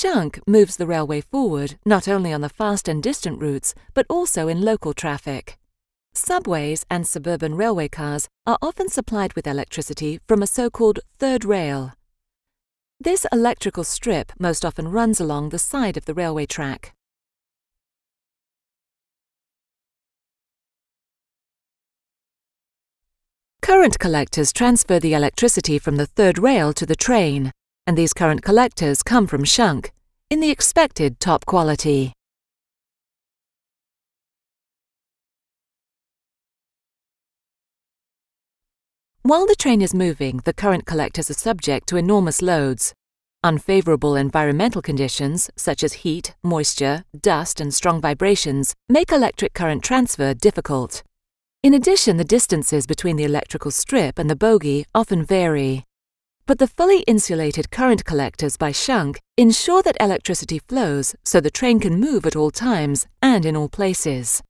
Schunk moves the railway forward not only on the fast and distant routes, but also in local traffic. Subways and suburban railway cars are often supplied with electricity from a so-called third rail. This electrical strip most often runs along the side of the railway track. Current collectors transfer the electricity from the third rail to the train, and these current collectors come from Schunk, in the expected top quality. While the train is moving, the current collectors are subject to enormous loads. Unfavorable environmental conditions, such as heat, moisture, dust, and strong vibrations, make electric current transfer difficult. In addition, the distances between the electrical strip and the bogie often vary. But the fully insulated current collectors by Schunk ensure that electricity flows so the train can move at all times and in all places.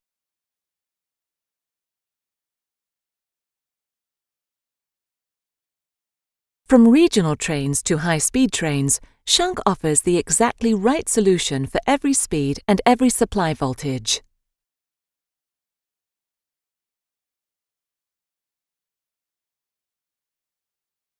From regional trains to high-speed trains, Schunk offers the exactly right solution for every speed and every supply voltage.